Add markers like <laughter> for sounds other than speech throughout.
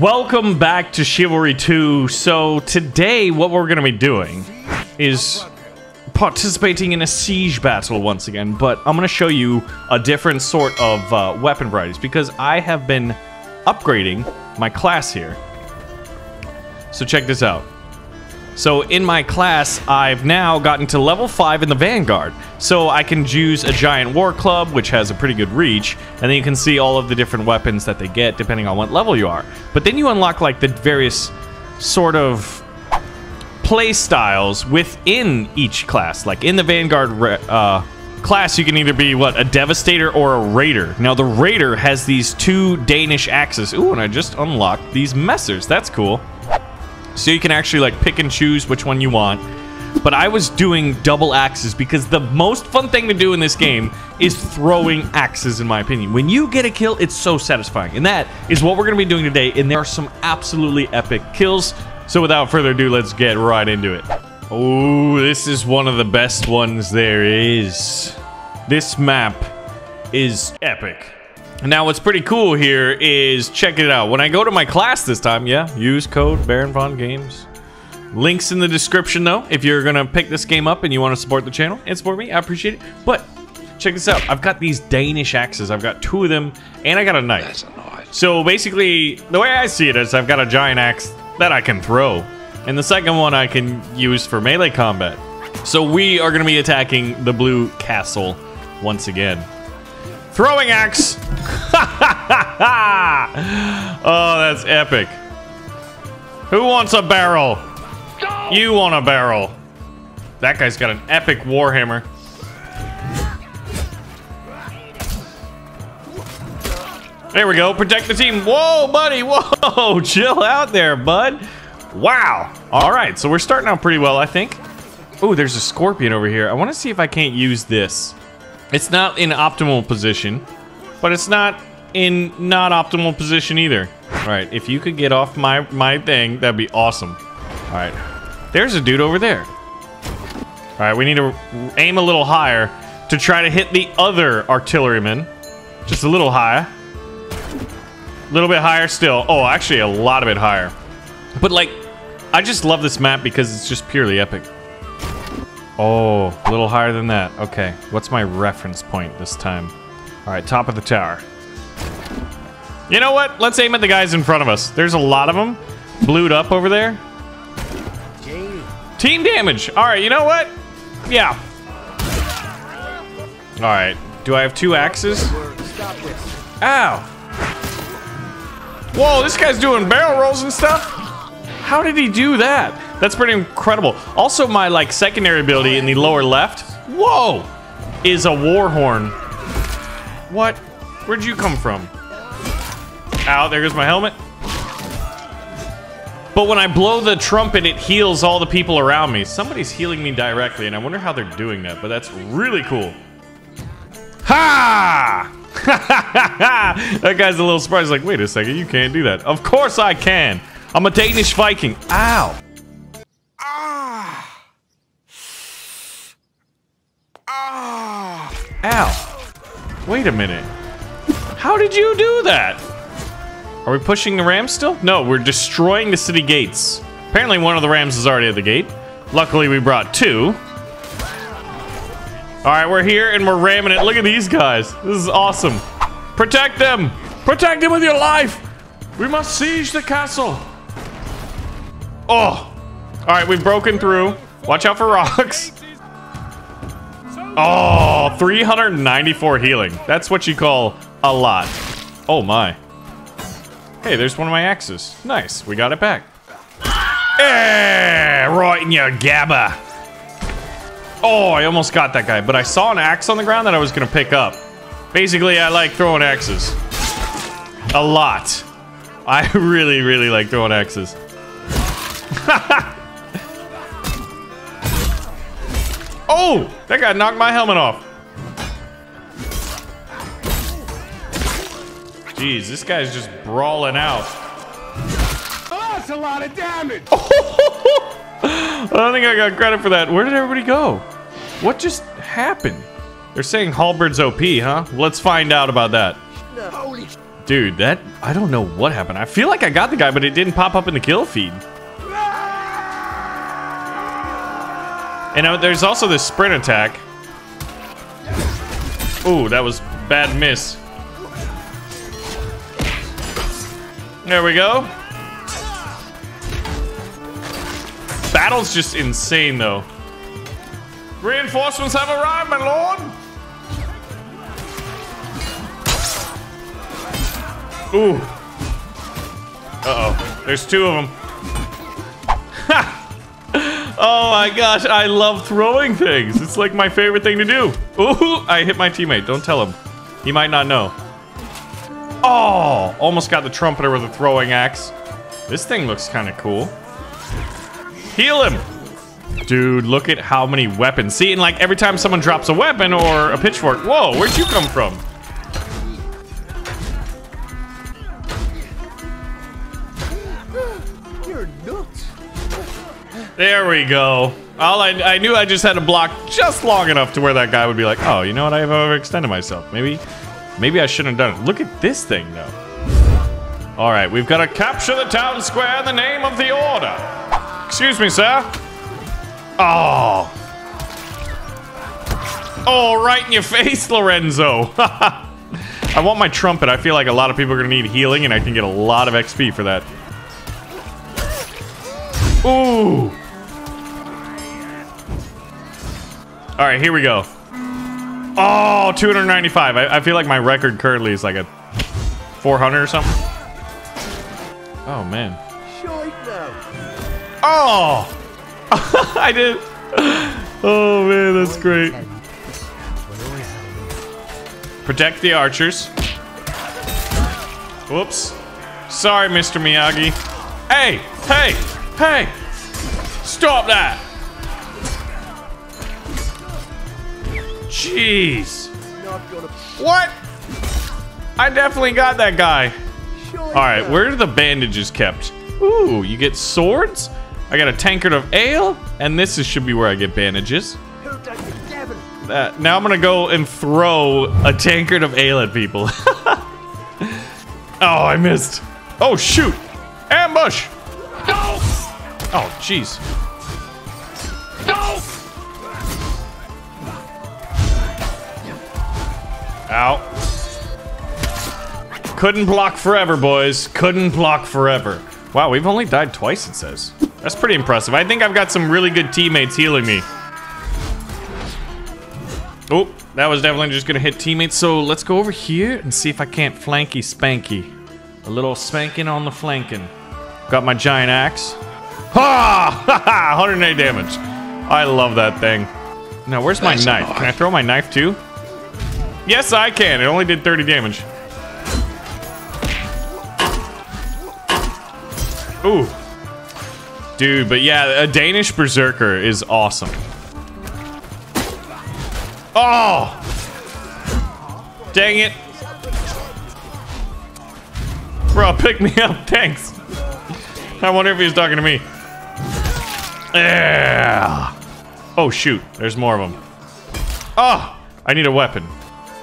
Welcome back to Chivalry 2. So today what we're going to be doing is participating in a siege battle once again, but I'm going to show you a different sort of uh, weapon varieties because I have been upgrading my class here. So check this out. So in my class, I've now gotten to level 5 in the Vanguard. So I can use a giant war club, which has a pretty good reach, and then you can see all of the different weapons that they get depending on what level you are. But then you unlock like the various sort of play styles within each class. Like in the Vanguard uh, class, you can either be, what, a Devastator or a Raider. Now the Raider has these two Danish axes. Ooh, and I just unlocked these Messers. That's cool. So you can actually like pick and choose which one you want. But I was doing double axes because the most fun thing to do in this game is throwing axes, in my opinion. When you get a kill, it's so satisfying. And that is what we're going to be doing today. And there are some absolutely epic kills. So without further ado, let's get right into it. Oh, this is one of the best ones there is. This map is epic. Now, what's pretty cool here is, check it out. When I go to my class this time, yeah, use code Baron Von Games. Links in the description, though, if you're going to pick this game up and you want to support the channel and support me, I appreciate it. But, check this out. I've got these Danish axes. I've got two of them, and I got a knife. So, basically, the way I see it is I've got a giant axe that I can throw. And the second one I can use for melee combat. So we are going to be attacking the blue castle once again. Throwing axe! <laughs> oh, that's epic. Who wants a barrel? You want a barrel. That guy's got an epic warhammer. There we go. Protect the team. Whoa, buddy. Whoa. <laughs> Chill out there, bud. Wow. All right. So we're starting out pretty well, I think. Oh, there's a scorpion over here. I want to see if I can't use this. It's not in optimal position, but it's not in not optimal position either. All right, if you could get off my, my thing, that'd be awesome. All right, there's a dude over there. All right, we need to aim a little higher to try to hit the other artilleryman. Just a little higher. A little bit higher still. Oh, actually a lot of it higher. But like, I just love this map because it's just purely epic. Oh, a little higher than that. Okay, what's my reference point this time? All right, top of the tower. You know what? Let's aim at the guys in front of us. There's a lot of them blued up over there. Team damage. All right, you know what? Yeah. All right. Do I have two axes? Ow. Whoa, this guy's doing barrel rolls and stuff. How did he do that? That's pretty incredible. Also, my like secondary ability in the lower left, whoa, is a war horn. What? Where'd you come from? Ow, there goes my helmet. But when I blow the trumpet, it heals all the people around me. Somebody's healing me directly, and I wonder how they're doing that, but that's really cool. Ha! Ha ha ha! that guy's a little surprised, like, wait a second, you can't do that. Of course I can. I'm a Danish Viking. Ow. Ah. Ow. Wait a minute. How did you do that? Are we pushing the ram still? No, we're destroying the city gates. Apparently one of the rams is already at the gate. Luckily we brought two. All right, we're here and we're ramming it. Look at these guys. This is awesome. Protect them. Protect them with your life. We must siege the castle. Oh. All right, we've broken through. Watch out for rocks. Oh, 394 healing. That's what you call a lot. Oh my. Hey, there's one of my axes. Nice, we got it back. Eh, right in your gabba. Oh, I almost got that guy, but I saw an axe on the ground that I was gonna pick up. Basically, I like throwing axes. A lot. I <laughs> really, really like throwing axes. <laughs> oh! That guy knocked my helmet off. Jeez, this guy's just brawling out. Oh, that's a lot of damage! <laughs> I don't think I got credit for that. Where did everybody go? What just happened? They're saying Halberd's OP, huh? Let's find out about that. Holy Dude, that I don't know what happened. I feel like I got the guy, but it didn't pop up in the kill feed. And there's also this sprint attack. Ooh, that was bad miss. There we go. Battle's just insane, though. Reinforcements have arrived, my lord. Ooh. Uh-oh. There's two of them. Oh my gosh, I love throwing things. It's like my favorite thing to do. Ooh, I hit my teammate. Don't tell him. He might not know. Oh, almost got the trumpeter with a throwing axe. This thing looks kind of cool. Heal him. Dude, look at how many weapons. See, and like every time someone drops a weapon or a pitchfork, whoa, where'd you come from? There we go. All I, I knew I just had to block just long enough to where that guy would be like, oh, you know what? I've overextended myself. Maybe, maybe I shouldn't have done it. Look at this thing, though. All right, we've got to capture the town square in the name of the order. Excuse me, sir. Oh. Oh, right in your face, Lorenzo. <laughs> I want my trumpet. I feel like a lot of people are going to need healing, and I can get a lot of XP for that. Ooh. All right, here we go. Oh, 295. I, I feel like my record currently is like a 400 or something. Oh, man. Oh! <laughs> I did. Oh, man, that's great. Protect the archers. Whoops. Sorry, Mr. Miyagi. Hey, hey, hey! Stop that! Jeez. What? I definitely got that guy. All right, where are the bandages kept? Ooh, you get swords? I got a tankard of ale, and this is, should be where I get bandages. Who done the devil? Uh, now I'm gonna go and throw a tankard of ale at people. <laughs> oh, I missed. Oh, shoot. Ambush. No. Oh, jeez. Ow. Couldn't block forever, boys. Couldn't block forever. Wow, we've only died twice, it says. That's pretty impressive. I think I've got some really good teammates healing me. Oh, that was definitely just gonna hit teammates. So let's go over here and see if I can't flanky spanky. A little spanking on the flanking. Got my giant axe. Ha! <laughs> Ha ha! 108 damage. I love that thing. Now, where's my Thanks, knife? Can I throw my knife too? Yes, I can. It only did 30 damage. Ooh. Dude, but yeah, a Danish Berserker is awesome. Oh! Dang it. Bro, pick me up. <laughs> Thanks. I wonder if he's talking to me. Yeah. Oh, shoot. There's more of them. Oh, I need a weapon.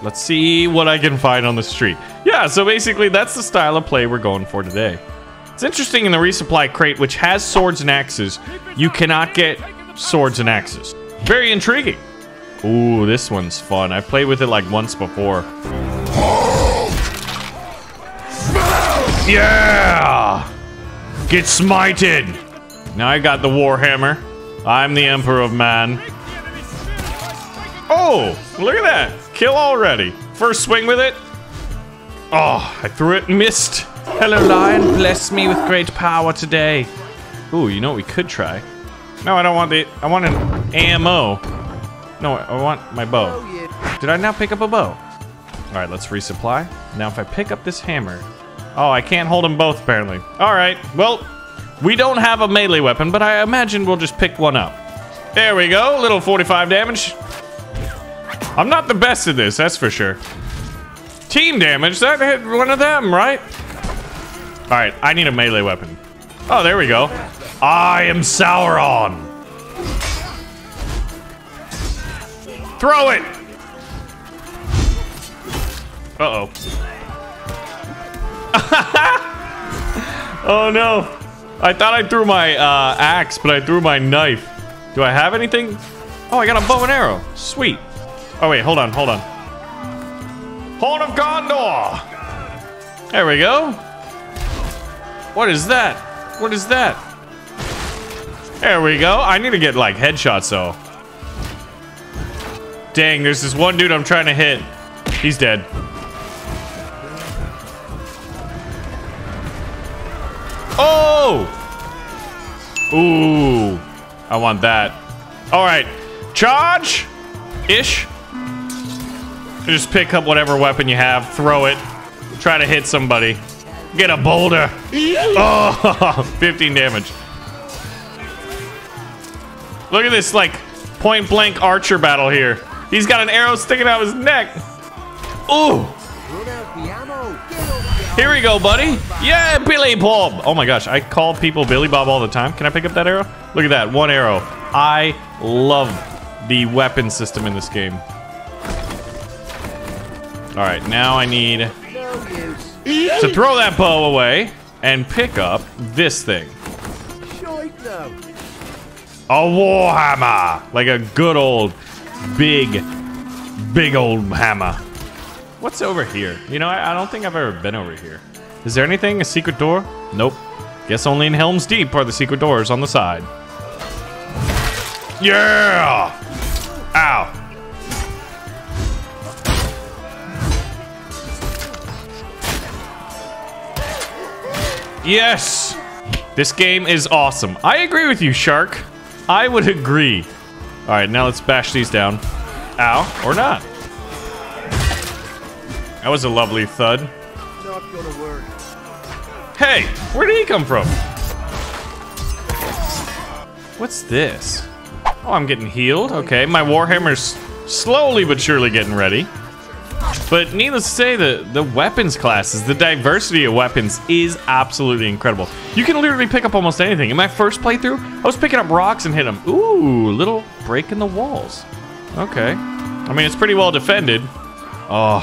Let's see what I can find on the street. Yeah, so basically that's the style of play we're going for today. It's interesting in the resupply crate, which has swords and axes, you cannot get swords and axes. Very intriguing. Ooh, this one's fun. I played with it like once before. Yeah! Get smited! Now I got the Warhammer. I'm the Emperor of Man. Oh, look at that. Kill already. First swing with it. Oh, I threw it and missed. Hello, Lion. Bless me with great power today. Ooh, you know what we could try? No, I don't want the... I want an ammo. No, I want my bow. Did I now pick up a bow? All right, let's resupply. Now, if I pick up this hammer... Oh, I can't hold them both, apparently. All right, well, we don't have a melee weapon, but I imagine we'll just pick one up. There we go, little 45 damage. I'm not the best at this, that's for sure. Team damage, that hit one of them, right? All right, I need a melee weapon. Oh, there we go. I am Sauron. Throw it! Uh-oh. <laughs> oh no. I thought I threw my uh, axe, but I threw my knife. Do I have anything? Oh, I got a bow and arrow. Sweet. Oh wait, hold on, hold on. Horn of Gondor! There we go. What is that? What is that? There we go. I need to get like headshots though. Dang, there's this one dude I'm trying to hit. He's dead. Oh! Ooh. I want that. All right. Charge! Ish. Just pick up whatever weapon you have, throw it, try to hit somebody. Get a boulder. Oh, <laughs> 15 damage. Look at this, like, point blank archer battle here. He's got an arrow sticking out his neck. Ooh. Run out the ammo. Get up Here we go, buddy. Yeah, Billy Bob. Oh my gosh, I call people Billy Bob all the time. Can I pick up that arrow? Look at that, one arrow. I love the weapon system in this game. All right, now I need to throw that bow away and pick up this thing. A warhammer, like a good old, big, big old hammer. What's over here? You know, I, I don't think I've ever been over here. Is there anything? A secret door? Nope. Guess only in Helm's Deep are the secret doors on the side. Yeah! Ow. Yes! This game is awesome. I agree with you, Shark. I would agree. All right, now let's bash these down. Ow, or not. That was a lovely thud. Not gonna work. Hey, where did he come from? What's this? Oh, I'm getting healed. Okay, my Warhammer's slowly but surely getting ready. But needless to say, the, the weapons classes, the diversity of weapons is absolutely incredible. You can literally pick up almost anything. In my first playthrough, I was picking up rocks and hit them. Ooh, little break in the walls. Okay. I mean, it's pretty well defended. Oh,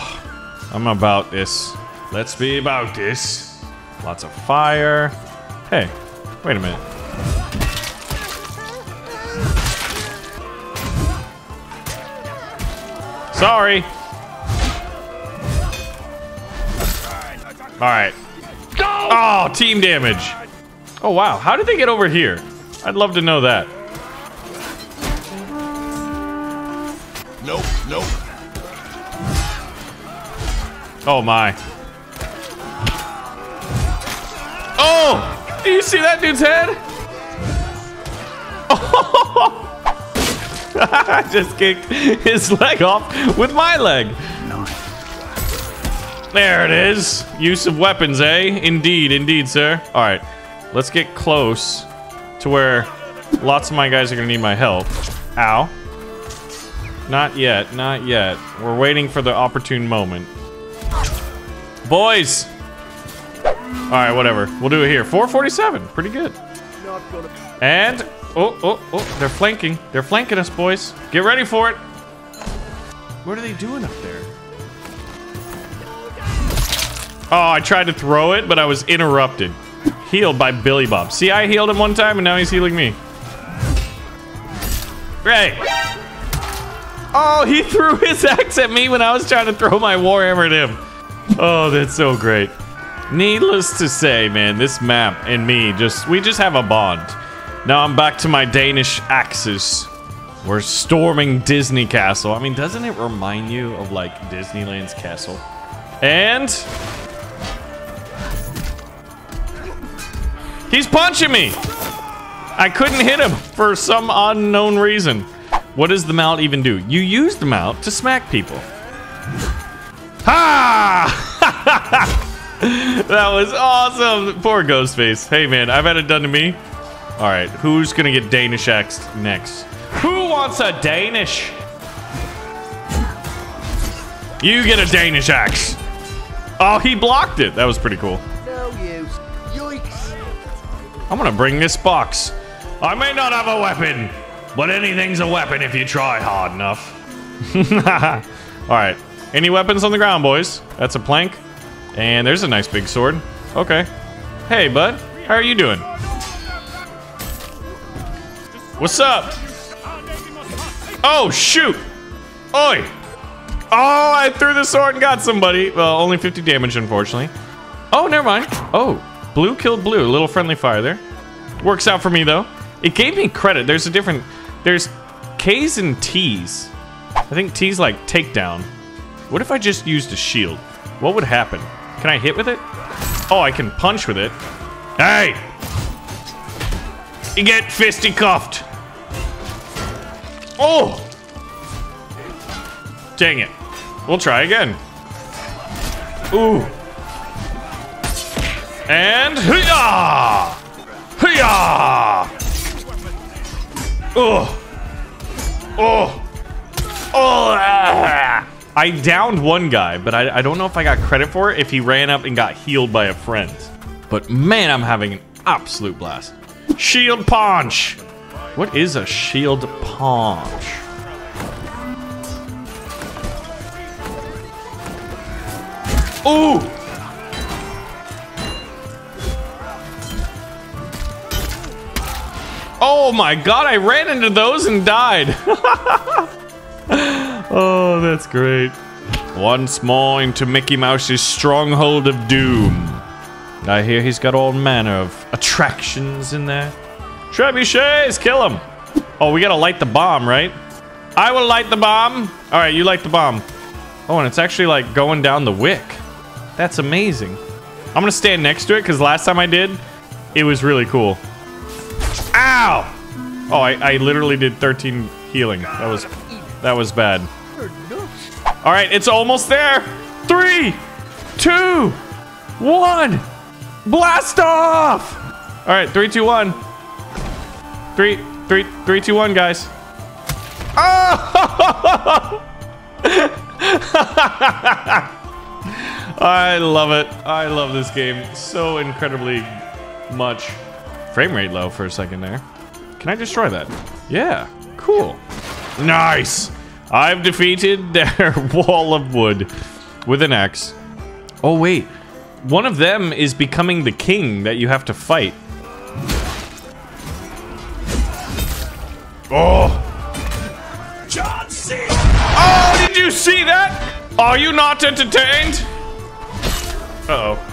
I'm about this. Let's be about this. Lots of fire. Hey, wait a minute. Sorry. All right. Go! Oh, team damage. Oh, wow. How did they get over here? I'd love to know that. Nope, nope. Oh, my. Oh! Do you see that dude's head? Oh! <laughs> I just kicked his leg off with my leg. There it is. Use of weapons, eh? Indeed, indeed, sir. All right, let's get close to where lots of my guys are gonna need my help. Ow. Not yet, not yet. We're waiting for the opportune moment. Boys! All right, whatever. We'll do it here. 447, pretty good. And, oh, oh, oh, they're flanking. They're flanking us, boys. Get ready for it. What are they doing up there? Oh, I tried to throw it, but I was interrupted. Healed by Billy Bob. See, I healed him one time, and now he's healing me. Right. Oh, he <laughs> threw his axe at me when I was trying to throw my warhammer at him. Oh, that's so great. Needless to say, man, this map and me just we just have a bond. Now I'm back to my Danish axes. We're storming Disney Castle. I mean, doesn't it remind you of like Disneyland's castle? And he's punching me. I couldn't hit him for some unknown reason. What does the mount even do? You use the mount to smack people. Ha! <laughs> that was awesome. Poor Ghostface. Hey, man, I've had it done to me. All right, who's gonna get Danish axed next? Who wants a Danish? You get a Danish axe. Oh, he blocked it. That was pretty cool. No. I'm gonna bring this box. I may not have a weapon, but anything's a weapon if you try hard enough. <laughs> All right. Any weapons on the ground, boys? That's a plank And there's a nice big sword. Okay. Hey, bud. How are you doing? What's up? Oh, shoot. Oi. Oh, I threw the sword and got somebody. Well, only 50 damage, unfortunately. Oh, never mind. Oh, blue killed blue. A little friendly fire there. Works out for me, though. It gave me credit. There's a different... There's K's and T's. I think T's like takedown. What if I just used a shield? What would happen? Can I hit with it? Oh, I can punch with it. Hey! You get fisticuffed. Oh! Dang it. We'll try again. Ooh. And hoo-yah! Hoo-yah! Oh. Oh. Oh. ah. I downed one guy, but I, I don't know if I got credit for it if he ran up and got healed by a friend. But man, I'm having an absolute blast. Shield punch. What is a shield punch? Ooh! Oh my god, I ran into those and died. <laughs> oh, that's great. Once more into Mickey Mouse's stronghold of doom. I hear he's got all manner of attractions in there. Trebuchets, kill him. Oh, we gotta light the bomb, right? I will light the bomb. All right, you light the bomb. Oh, and it's actually like going down the wick. That's amazing. I'm gonna stand next to it because last time I did, it was really cool. Ow! Oh, I, I literally did 13 healing. That was that was bad. All right, it's almost there. Three, two, one, blast off! All right, three, two, one. Three, three, three, two, one, guys. Oh! I love it. I love this game so incredibly much. Frame rate low for a second there. Can I destroy that? Yeah, cool. Nice. I've defeated <laughs> their wall of wood with an axe. Oh, wait. One of them is becoming the king that you have to fight. Oh. John C. Oh, did you see that? Are you not entertained? Uh-oh.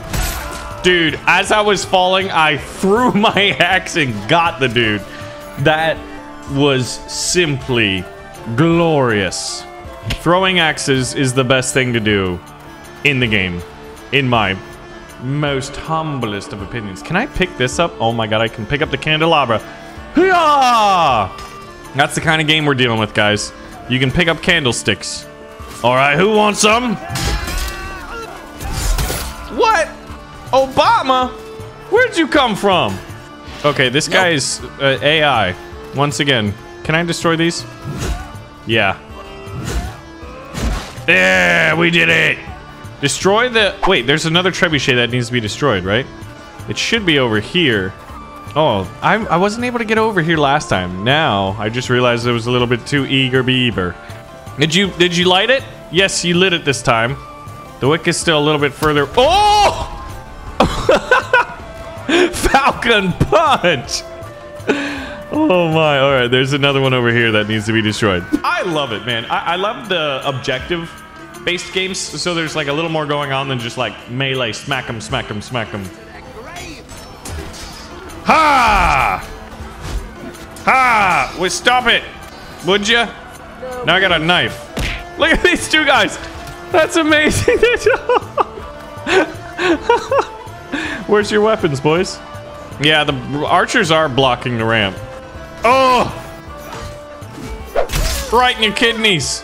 Dude, as I was falling, I threw <laughs> my axe and got the dude. That was simply glorious. Throwing axes is the best thing to do in the game, in my most humblest of opinions. Can I pick this up? Oh my god, I can pick up the candelabra. Hoo-yah! That's the kind of game we're dealing with, guys. You can pick up candlesticks. All right, who wants some? What? Obama? Where'd you come from? Okay, this guy is uh, AI. Once again, can I destroy these? Yeah. There, we did it. Destroy the... Wait, there's another trebuchet that needs to be destroyed, right? It should be over here. Oh, I, I wasn't able to get over here last time. Now, I just realized it was a little bit too eager beaver. Did you did you light it? Yes, you lit it this time. The wick is still a little bit further. Oh! Falcon punch! Oh my, all right, there's another one over here that needs to be destroyed. I love it, man. I, I love the objective based games, so there's like a little more going on than just like melee, smack him, smack 'em, smack 'em, smack 'em. Ha! Ha! Wait, stop it! Would ya? Now I got a knife. Look at these two guys! That's amazing! <laughs> <laughs> Where's your weapons, boys? Yeah, the archers are blocking the ramp. Oh! Right in your kidneys.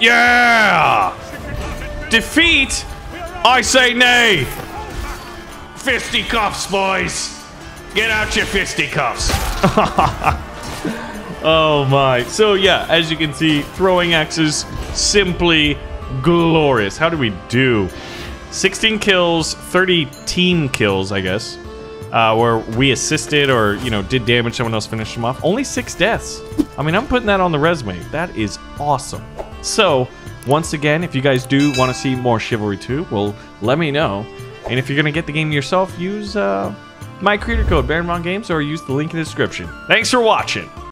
Yeah! Defeat? I say nay. Fisticuffs, boys. Get out your fisticuffs. <laughs> oh my. So yeah, as you can see, throwing axes, simply glorious. How do we do? 16 kills, 30 team kills, I guess. Uh, where we assisted or, you know, did damage, someone else finished them off. Only six deaths. I mean, I'm putting that on the resume. That is awesome. So, Once again, if you guys do want to see more Chivalry 2, well, let me know. And if you're going to get the game yourself, use uh, my creator code, Baron Von Games, or use the link in the description. Thanks for watching!